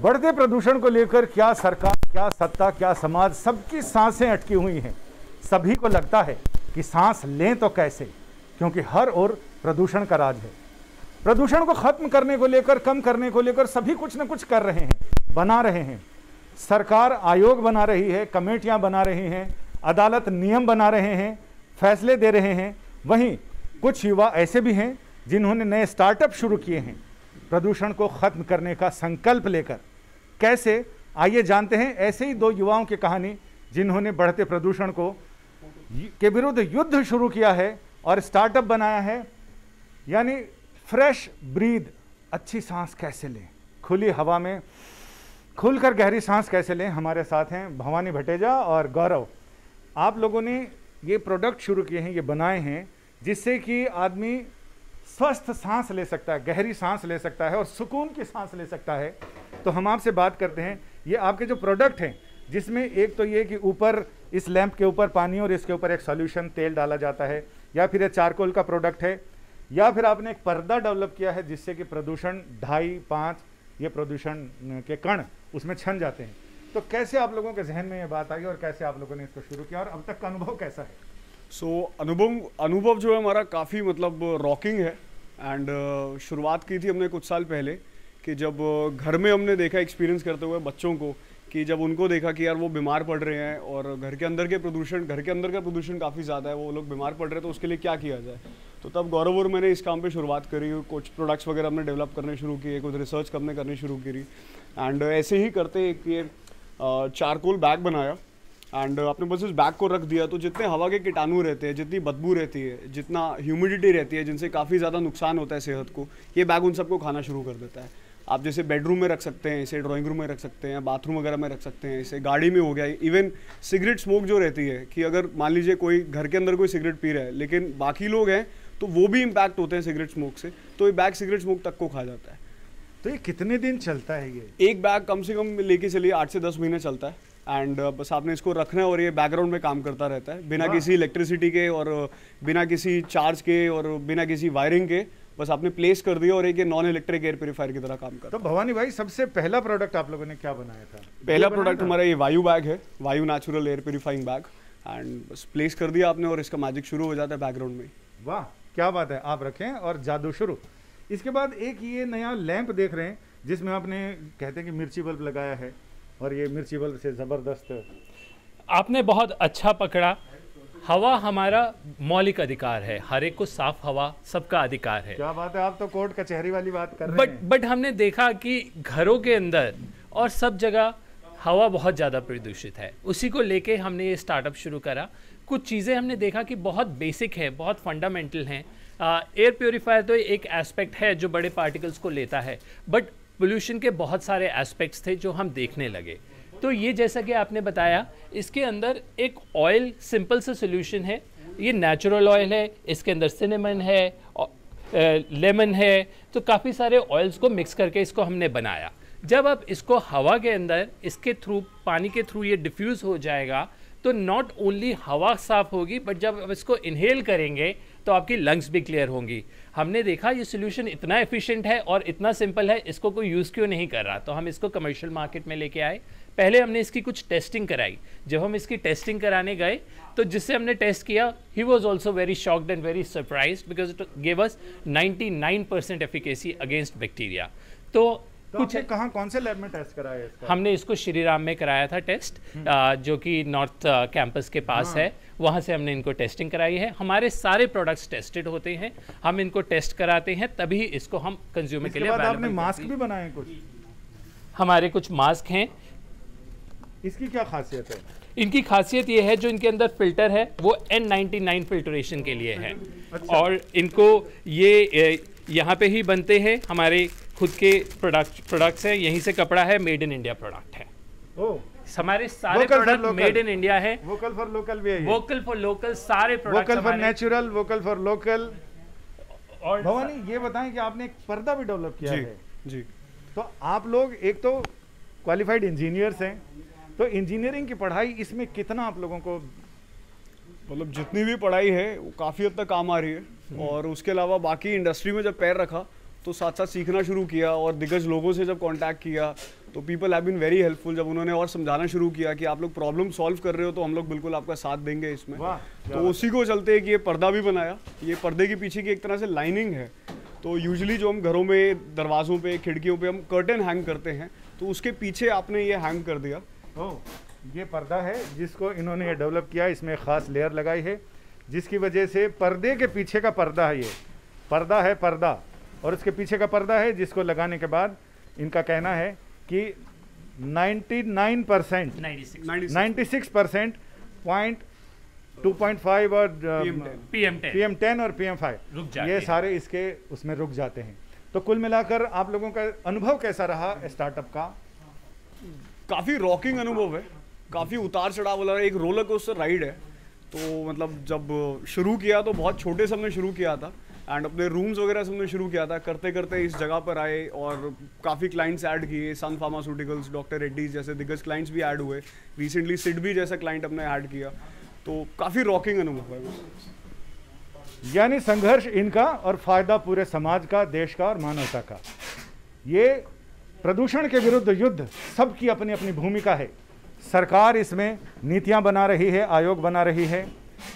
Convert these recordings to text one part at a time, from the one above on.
बढ़ते प्रदूषण को लेकर क्या सरकार, क्या सत्ता, क्या समाज, सबकी साँसें अटकी हुई हैं। सभी को लगता है कि सांस लें तो कैसे? क्योंकि हर ओर प्रदूषण का राज है। प्रदूषण को खत्म करने को लेकर, कम करने को लेकर सभी कुछ न कुछ कर रहे हैं, बना रहे हैं। सरकार आयोग बना रही है, कमेटियाँ बना रही हैं, अदालत नियम बना रहे हैं, फैसले दे रहे हैं। वहीं कुछ युवा ऐसे भी हैं जिन्होंने नए स्टार्टअप शुरू किए हैं। प्रदूषण को खत्म करने का संकल्प लेकर। कैसे? आइए जानते हैं, ऐसे ही दो युवाओं की कहानी जिन्होंने बढ़ते प्रदूषण को के विरुद्ध युद्ध शुरू किया है और स्टार्टअप बनाया है। यानी फ्रेश ब्रीद, अच्छी सांस कैसे लें? खुली हवा में खुलकर गहरी सांस कैसे लें? हमारे साथ हैं भवानी भटेजा और गौरव। आप लोगों ने ये प्रोडक्ट शुरू किए हैं, ये बनाए हैं, जिससे कि आदमी स्वस्थ सांस ले सकता है, गहरी सांस ले सकता है और सुकून की सांस ले सकता है। तो हम आपसे बात करते हैं, ये आपके जो प्रोडक्ट हैं, जिसमें एक तो ये कि ऊपर, इस लैंप के ऊपर पानी और इसके ऊपर एक सॉल्यूशन तेल डाला जाता है, या फिर ये चारकोल का प्रोडक्ट है, या फिर आपने एक पर्दा डेवलप किया है जिससे कि प्रदूषण ढाई, पाँच, ये प्रदूषण के कण उसमें छन जाते हैं। तो कैसे आप लोगों के जहन में ये बात आई और कैसे आप लोगों ने इसको शुरू किया और अब तक का अनुभव कैसा है? सो so, अनुभव अनुभव जो है हमारा काफ़ी मतलब रॉकिंग है। एंड uh, शुरुआत की थी हमने कुछ साल पहले कि जब घर में हमने देखा एक्सपीरियंस करते हुए बच्चों को कि जब उनको देखा कि यार वो बीमार पड़ रहे हैं और घर के अंदर के प्रदूषण घर के अंदर का प्रदूषण काफ़ी ज़्यादा है वो लोग बीमार पड़ रहे हैं तो उसके लिए क्या किया जाए? तो तब गौरव और मैंने इस काम पे शुरुआत करी कुछ प्रोडक्ट्स वगैरह हमने डेवलप करने शुरू किए कुछ रिसर्च करने करनी शुरू करी। एंड ऐसे ही करते एक ये चारकोल बैग बनाया। एंड आपने बस इस बैग को रख दिया तो जितने हवा के कीटाणु रहते हैं जितनी बदबू रहती है जितना ह्यूमिडिटी रहती है जिनसे काफ़ी ज़्यादा नुकसान होता है सेहत को ये बैग उन सबको खाना शुरू कर देता है। आप जैसे बेडरूम में रख सकते हैं इसे ड्राइंग रूम में रख सकते हैं बाथरूम वगैरह में रख सकते हैं इसे गाड़ी में हो गया इवन सिगरेट स्मोक जो रहती है कि अगर मान लीजिए कोई घर के अंदर कोई सिगरेट पी रहा है लेकिन बाकी लोग हैं तो वो भी इम्पैक्ट होते हैं सिगरेट स्मोक से तो ये बैग सिगरेट स्मोक तक को खा जाता है। तो ये कितने दिन चलता है ये? एक बैग कम से कम लेके चलिए आठ से दस महीने चलता है। एंड uh, बस आपने इसको रखना है और ये बैकग्राउंड में काम करता रहता है। बिना किसी इलेक्ट्रिसिटी के और बिना किसी चार्ज के और बिना किसी वायरिंग के बस आपने प्लेस कर दिया और एक ये नॉन इलेक्ट्रिक एयर प्योरीफायर की तरह काम करता तो भवानी भाई सबसे पहला प्रोडक्ट आप लोगों ने क्या बनाया था? पहला प्रोडक्ट हमारा ये वायु बैग है Vayu natural air purifying bag and बस प्लेस कर दिया आपने और इसका मैजिक शुरू हो जाता है बैकग्राउंड में। वाह क्या बात है आप रखें और जादू शुरू। इसके बाद एक ये नया लैंप देख रहे हैं जिसमें आपने कहते हैं कि मिर्ची बल्ब लगाया है। और ये मिर्ची बल्ब से ज़बरदस्त। आपने बहुत अच्छा पकड़ा। हवा हमारा मौलिक अधिकार है। हर एक को साफ़ हवा सबका अधिकार है। क्या बात है? आप तो कोर्ट कचहरी वाली बात कर रहे बट बट हमने देखा कि घरों के अंदर और सब जगह हवा बहुत ज़्यादा प्रदूषित है। उसी को लेके हमने ये स्टार्टअप शुरू करा। कुछ चीज़ें हमने देखा कि बहुत बेसिक है बहुत फंडामेंटल हैं। एयर प्योरीफायर तो एक एस्पेक्ट है जो बड़े पार्टिकल्स को लेता है। बट पोल्यूशन के बहुत सारे एस्पेक्ट्स थे जो हम देखने लगे। तो ये जैसा कि आपने बताया, इसके अंदर एक ऑयल सिंपल सा सोल्यूशन है। ये नेचुरल ऑयल है, इसके अंदर सिनेमन है लेमन है। तो काफ़ी सारे ऑयल्स को मिक्स करके इसको हमने बनाया। जब आप इसको हवा के अंदर, इसके थ्रू पानी के थ्रू ये डिफ्यूज़ हो जाएगा तो नॉट ओनली हवा साफ़ होगी बट जब आप इसको इनहेल करेंगे तो आपकी लंग्स भी क्लियर होंगी। हमने देखा ये सोल्यूशन इतना एफिशिएंट है और इतना सिंपल है, इसको कोई यूज़ क्यों नहीं कर रहा? तो हम इसको कमर्शियल मार्केट में लेके आए। पहले हमने इसकी कुछ टेस्टिंग कराई। जब हम इसकी टेस्टिंग कराने गए तो जिससे हमने टेस्ट किया he was also very shocked and very surprise because it gave us 99 percent efficacy against bacteria तो तो कुछ कहाँ कौन से लैब में टेस्ट कराया इसका? हमने इसको श्रीराम में कराया था टेस्ट हम्म। आ, जो कि नॉर्थ कैंपस के पास हाँ। है वहाँ से हमने इनको टेस्टिंग कराई है हमारे सारे प्रोडक्ट्स टेस्टेड होते हैं हम इनको टेस्ट कराते हैं तभी इसको हम कंज्यूमर के लिए आपने मास्क भी बनाए कुछ हमारे कुछ मास्क हैं इसकी क्या खासियत है इनकी खासियत ये है जो इनके अंदर फ़िल्टर है वो N99 फिल्ट्रेशन के लिए है अच्छा। और इनको ये यहाँ पे ही बनते हैं हमारे खुद के प्रोडक्ट प्रोडक्ट्स हैं यहीं से कपड़ा है मेड इन इंडिया प्रोडक्ट है। ओ। हमारे सारे प्रोडक्ट मेड इन इंडिया है। वोकल फॉर लोकल भी है वोकल फॉर लोकल सारे vocal for natural vocal for local और भवानी ये बताएँ कि आपने एक पर्दा भी डेवलप किया जी, है। जी। तो आप लोग एक तो क्वालिफाइड इंजीनियर्स हैं। तो इंजीनियरिंग की पढ़ाई इसमें कितना आप लोगों को मतलब जितनी भी पढ़ाई है वो काफ़ी हद तक काम आ रही है। और उसके अलावा बाकी इंडस्ट्री में जब पैर रखा तो साथ साथ सीखना शुरू किया और दिग्गज लोगों से जब कांटेक्ट किया तो people have been very helpful जब उन्होंने और समझाना शुरू किया कि आप लोग प्रॉब्लम सॉल्व कर रहे हो तो हम लोग बिल्कुल आपका साथ देंगे इसमें। तो उसी को चलते कि ये पर्दा भी बनाया। ये पर्दे के पीछे की एक तरह से लाइनिंग है। तो यूजुअली जो हम घरों में दरवाज़ों पे खिड़कियों पे हम कर्टन हैंग करते हैं तो उसके पीछे आपने ये हैंग कर दिया। ओह ये पर्दा है जिसको इन्होंने ये डेवलप किया इसमें ख़ास लेयर लगाई है जिसकी वजह से पर्दे के पीछे का पर्दा है ये। पर्दा है पर्दा। और उसके पीछे का पर्दा है जिसको लगाने के बाद इनका कहना है कि 99 percent 96 96 ninety six percent point two point five और PM10 PM P M ten. और पी एम फाइव। रुक जाते ये सारे इसके उसमें रुक जाते हैं। तो कुल मिलाकर आप लोगों का अनुभव कैसा रहा स्टार्टअप का? काफ़ी रॉकिंग अनुभव है। काफ़ी उतार चढ़ाव वाला एक रोलर कोस्टर राइड है। तो मतलब जब शुरू किया तो बहुत छोटे से हमने शुरू किया था। एंड अपने रूम्स वगैरह से हमने शुरू किया था। करते करते इस जगह पर आए और काफ़ी क्लाइंट्स ऐड किए। सन फार्मास्यूटिकल्स डॉक्टर रेड्डीज जैसे दिग्गज क्लाइंट्स भी ऐड हुए। रिसेंटली सिड भी जैसा क्लाइंट हमने ऐड किया। तो काफ़ी रॉकिंग अनुभव है यानी संघर्ष इनका और फ़ायदा पूरे समाज का, देश का और मानवता का। ये प्रदूषण के विरुद्ध युद्ध सबकी अपनी अपनी भूमिका है। सरकार इसमें नीतियाँ बना रही है, आयोग बना रही है।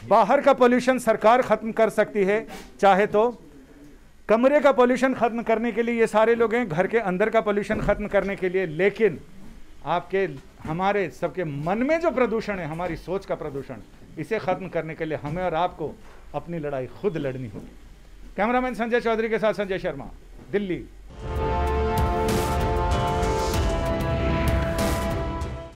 बाहर का पोल्यूशन सरकार खत्म कर सकती है। चाहे तो कमरे का पोल्यूशन खत्म करने के लिए ये सारे लोग हैं, घर के अंदर का पोल्यूशन खत्म करने के लिए। लेकिन आपके, हमारे, सबके मन में जो प्रदूषण है, हमारी सोच का प्रदूषण, इसे खत्म करने के लिए हमें और आपको अपनी लड़ाई खुद लड़नी होगी। कैमरामैन संजय चौधरी के साथ संजय शर्मा, दिल्ली।